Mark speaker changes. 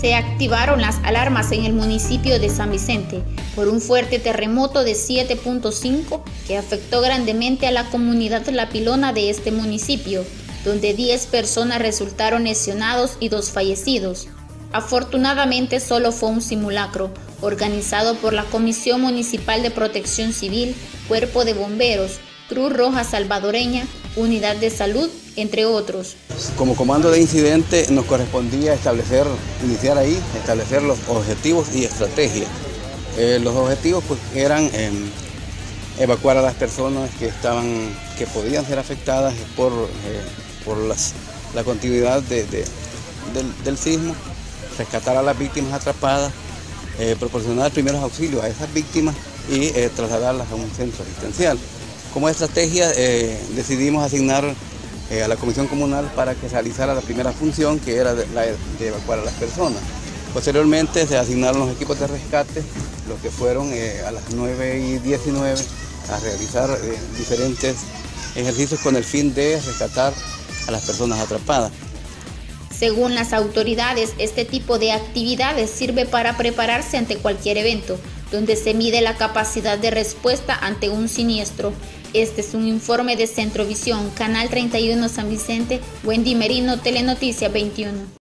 Speaker 1: se activaron las alarmas en el municipio de San Vicente por un fuerte terremoto de 7.5 que afectó grandemente a la comunidad La Pilona de este municipio, donde 10 personas resultaron lesionados y dos fallecidos. Afortunadamente solo fue un simulacro, organizado por la Comisión Municipal de Protección Civil, Cuerpo de Bomberos, Cruz Roja Salvadoreña, Unidad de Salud, entre otros.
Speaker 2: Como comando de incidente nos correspondía establecer, iniciar ahí, establecer los objetivos y estrategias. Eh, los objetivos pues, eran em, evacuar a las personas que, estaban, que podían ser afectadas por, eh, por la continuidad del, sismo, rescatar a las víctimas atrapadas, eh, proporcionar primeros auxilios a esas víctimas y trasladarlas a un centro asistencial. Como estrategia decidimos asignar eh, a la Comisión Comunal para que realizara la primera función, que era de, la de evacuar a las personas. Posteriormente se asignaron los equipos de rescate, los que fueron eh, a las 9 y 19 a realizar diferentes ejercicios con el fin de rescatar a las personas atrapadas.
Speaker 1: Según las autoridades, este tipo de actividades sirve para prepararse ante cualquier evento, donde se mide la capacidad de respuesta ante un siniestro. Este es un informe de Centrovisión, Canal 31 San Vicente, Wendy Merino, Telenoticia 21.